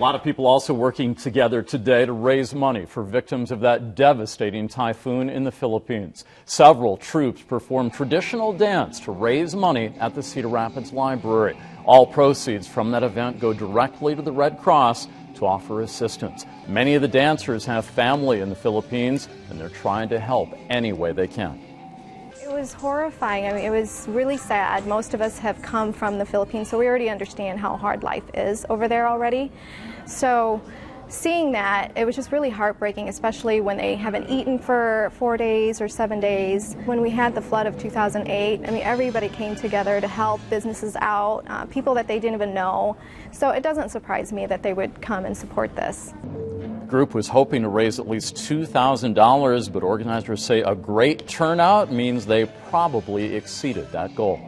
A lot of people also working together today to raise money for victims of that devastating typhoon in the Philippines. Several troupes performed traditional dance to raise money at the Cedar Rapids Library. All proceeds from that event go directly to the Red Cross to offer assistance. Many of the dancers have family in the Philippines and they're trying to help any way they can. It was horrifying. I mean, it was really sad. Most of us have come from the Philippines, so we already understand how hard life is over there already. So, seeing that, it was just really heartbreaking, especially when they haven't eaten for four days or seven days. When we had the flood of 2008, I mean, everybody came together to help businesses out, uh, people that they didn't even know. So, it doesn't surprise me that they would come and support this group was hoping to raise at least $2,000, but organizers say a great turnout means they probably exceeded that goal.